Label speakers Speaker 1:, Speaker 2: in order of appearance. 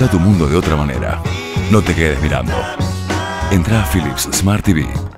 Speaker 1: Disfruta tu mundo de otra manera. No te quedes mirando. Entra a Philips Smart TV